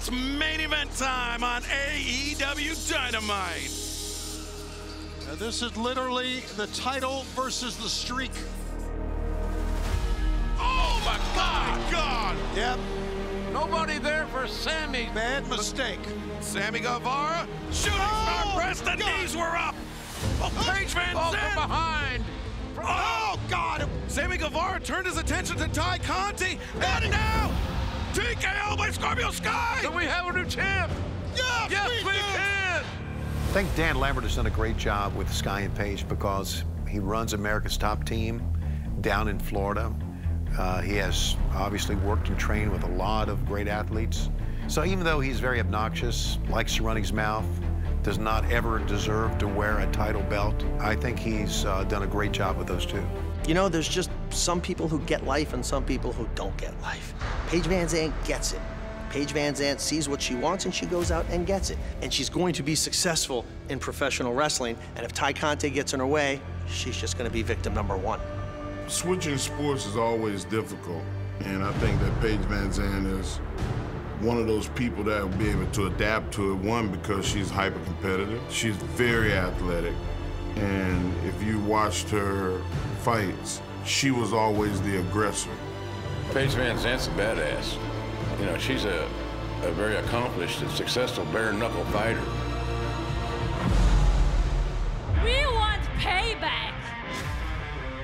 It's main event time on AEW Dynamite. Now, this is literally the title versus the streak. Oh my God! God! Yep, Nobody there for Sammy. bad mistake. Sammy Guevara shooting Oh, star press. The God. knees were up. Oh, Paige Van Oh, from Zandt. behind. Oh God! Sammy Guevara turned his attention to Tay Conti, and now TKO by Scorpio Sky. Do we have a new champ? Yes, Yes, we we can. I think Dan Lambert has done a great job with Sky and Page because he runs America's top team down in Florida. Uh, he has obviously worked and trained with a lot of great athletes. So even though he's very obnoxious, likes to run his mouth, does not ever deserve to wear a title belt, I think he's uh, done a great job with those two. You know, there's just some people who get life and some people who don't get life. Paige VanZant gets it. Paige VanZant sees what she wants and she goes out and gets it. And she's going to be successful in professional wrestling. And if Tay Conti gets in her way, she's just going to be victim number one. Switching sports is always difficult, and I think that Paige VanZant is one of those people that will be able to adapt to it. One, because she's hyper competitive, she's very athletic, and if you watched her fights, she was always the aggressor. Paige VanZant's a badass. You know, she's a, a very accomplished and successful bare knuckle fighter. We want payback.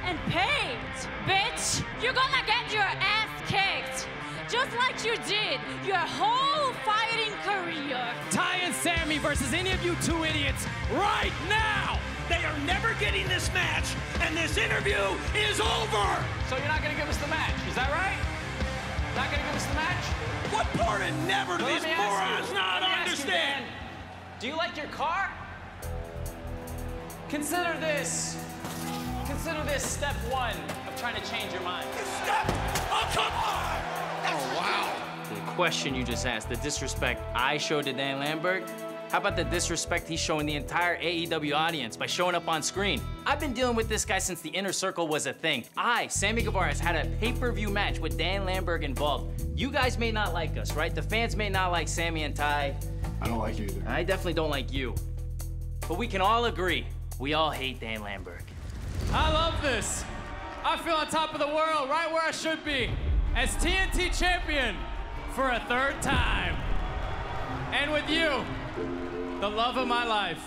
And Paige, bitch, you're gonna get your ass kicked. Just like you did your whole fighting career. Tay and Sammy versus any of you two idiots right now. They are never getting this match, and this interview is over. So you're not gonna give us the match, is that right? Not gonna give us the match? What part of never do Let these morons you- not let me ask you, understand? Dan, do you like your car? Consider this. Consider this step one of trying to change your mind. Step! Oh, come on! Oh, the question you just asked, the disrespect I showed to Dan Lambert, how about the disrespect he's showing the entire AEW audience by showing up on screen? I've been dealing with this guy since the inner circle was a thing. I, Sammy Guevara, has had a pay-per-view match with Dan Lambert involved. You guys may not like us, right? The fans may not like Sammy and Tay. I don't like you either. I definitely don't like you. But we can all agree, we all hate Dan Lambert. I love this. I feel on top of the world, right where I should be, as TNT champion for a third time. And with you, the love of my life.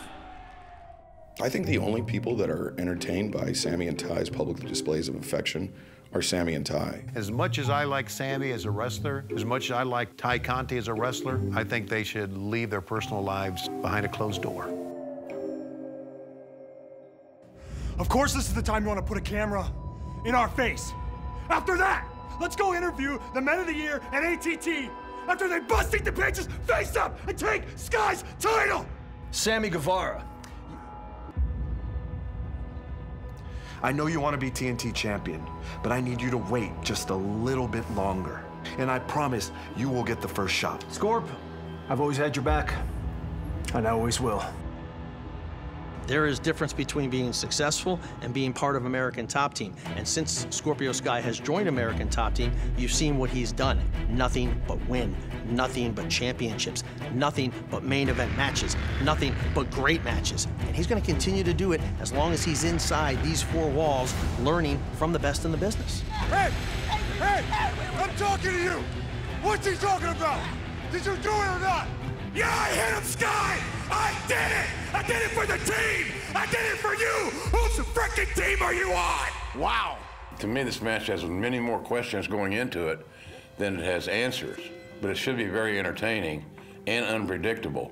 I think the only people that are entertained by Sammy and Tay's public displays of affection are Sammy and Tay. As much as I like Sammy as a wrestler, as much as I like Tay Conti as a wrestler, I think they should leave their personal lives behind a closed door. Of course, this is the time you want to put a camera in our face. After that, let's go interview the Men of the Year at ATT after they bust the Page's face up and take Sky's title. Sammy Guevara. I know you want to be TNT champion, but I need you to wait just a little bit longer. And I promise you will get the first shot. Scorp, I've always had your back, and I always will. There is difference between being successful and being part of American Top Team. And since Scorpio Sky has joined American Top Team, you've seen what he's done. Nothing but win, nothing but championships, nothing but main event matches, nothing but great matches. And he's going to continue to do it as long as he's inside these four walls, learning from the best in the business. Hey, hey, I'm talking to you. What's he talking about? Did you do it or not? Yeah, I hit him, Sky. I did it. I did it for the team. I did it for you. Whose freaking team are you on? Wow. To me, this match has many more questions going into it than it has answers, but it should be very entertaining and unpredictable.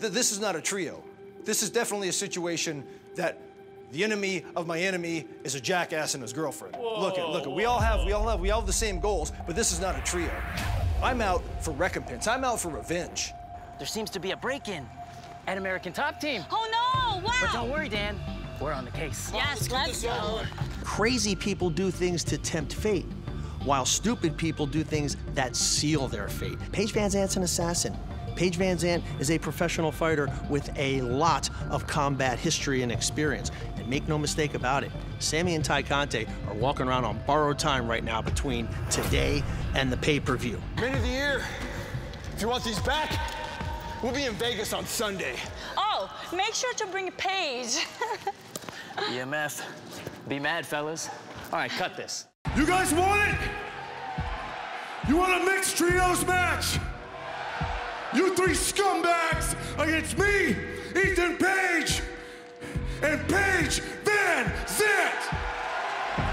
Th- this is not a trio. This is definitely a situation that the enemy of my enemy is a jackass and his girlfriend. Look at, look at. We all have, we all have, we all have the same goals, but this is not a trio. I'm out for recompense. I'm out for revenge. There seems to be a break-in at American Top Team. Oh no! Wow! But don't worry, Dan. We're on the case. Yes, let's go. Crazy people do things to tempt fate, while stupid people do things that seal their fate. Paige VanZant's an assassin. Paige VanZant is a professional fighter with a lot of combat history and experience. And make no mistake about it, Sammy and Tay Conti are walking around on borrowed time right now between today and the pay-per-view. Men of the Year, If you want these back, we'll be in Vegas on Sunday. Oh, make sure to bring Paige. EMF. Be mad, fellas. All right, cut this. You guys want it? You want a mixed trios match? You three scumbags against me, Ethan Page, and Paige Van Zant.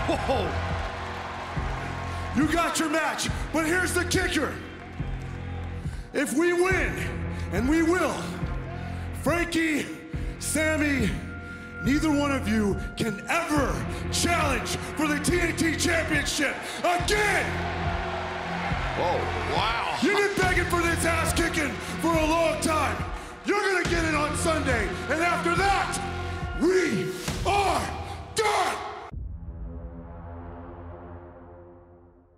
Whoa. You got your match, but here's the kicker. If we win, and we will, Frankie, Sammy, neither one of you can ever challenge for the TNT Championship again! Oh, wow. You've been begging for this ass kicking for a long time. You're gonna get it on Sunday, and after that, we are done!